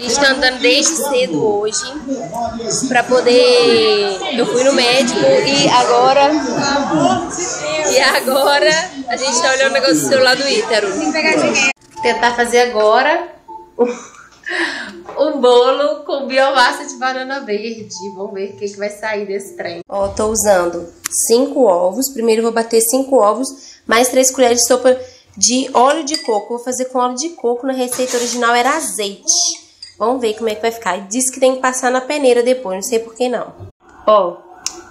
Gente tá andando desde cedo hoje pra poder. Eu fui no médico e agora. E agora a gente tá olhando o negócio do celular do Ítero. Tentar fazer agora um bolo com biomassa de banana verde. Vamos ver o que, que vai sair desse trem. Ó, tô usando cinco ovos. Primeiro vou bater cinco ovos, mais três colheres de sopa de óleo de coco. Vou fazer com óleo de coco. Na receita original era azeite. Vamos ver como é que vai ficar. Diz que tem que passar na peneira depois, não sei por que não. Ó,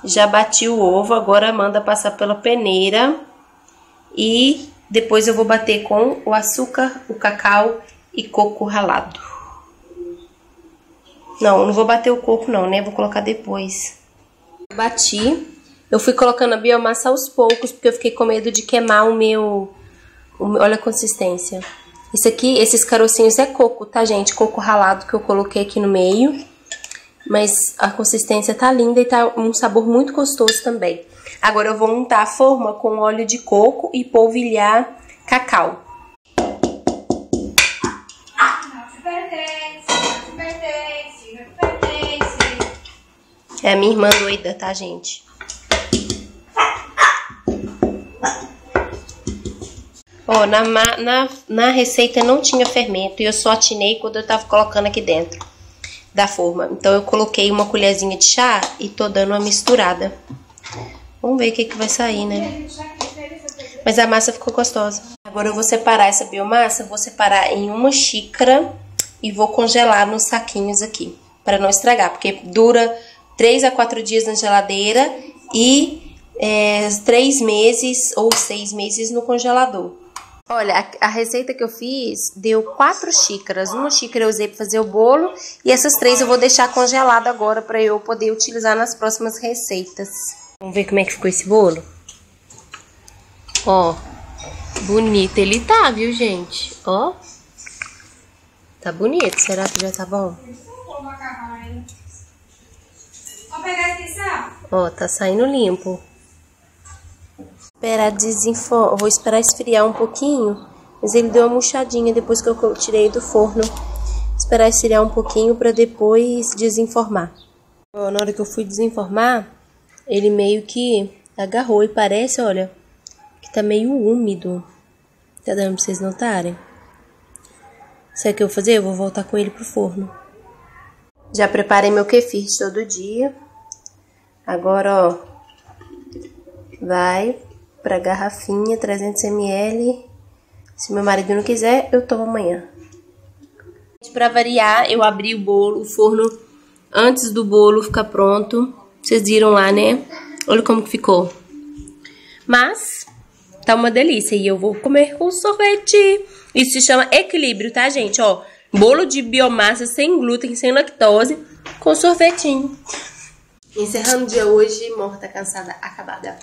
já bati o ovo, agora manda passar pela peneira. E depois eu vou bater com o açúcar, o cacau e coco ralado. Não, não vou bater o coco não, né? Vou colocar depois. Bati. Eu fui colocando a biomassa aos poucos, porque eu fiquei com medo de queimar o meu... O meu olha a consistência. Esse aqui, esses carocinhos é coco, tá, gente? Coco ralado que eu coloquei aqui no meio. Mas a consistência tá linda e tá um sabor muito gostoso também. Agora eu vou untar a forma com óleo de coco e polvilhar cacau. É a minha irmã doida, tá, gente? Ó, na, na, na receita não tinha fermento e eu só atinei quando eu tava colocando aqui dentro da forma. Então eu coloquei uma colherzinha de chá e tô dando uma misturada. Vamos ver o que, que vai sair, né? Mas a massa ficou gostosa. Agora eu vou separar essa biomassa, vou separar em uma xícara e vou congelar nos saquinhos aqui, para não estragar, porque dura 3 a 4 dias na geladeira e é, 3 meses ou 6 meses no congelador. Olha, a, a, receita que eu fiz deu 4 xícaras. Uma xícara eu usei para fazer o bolo e essas três eu vou deixar congelado agora para eu poder utilizar nas próximas receitas. Vamos ver como é que ficou esse bolo? Ó, bonito ele tá, viu, gente? Ó, tá bonito. Será que já tá bom? Ó, tá saindo limpo. Esperar desinfor... Vou esperar esfriar um pouquinho. Mas ele deu uma murchadinha depois que eu tirei do forno. Esperar esfriar um pouquinho para depois desenformar. Ó, na hora que eu fui desenformar, ele meio que agarrou e parece, olha, que tá meio úmido. Tá dando pra vocês notarem? Sabe o que eu vou fazer? Eu vou voltar com ele pro forno. Já preparei meu kefir todo dia. Agora, ó, vai pra garrafinha 300ml. Se meu marido não quiser, eu tomo amanhã. Para variar, eu abri o bolo, o forno antes do bolo ficar pronto. Vocês viram lá, né? Olha como que ficou. Mas tá uma delícia e eu vou comer com sorvete. Isso se chama equilíbrio, tá, gente? Ó, bolo de biomassa sem glúten, sem lactose, com sorvetinho. Encerrando o dia hoje, morta, cansada, acabada.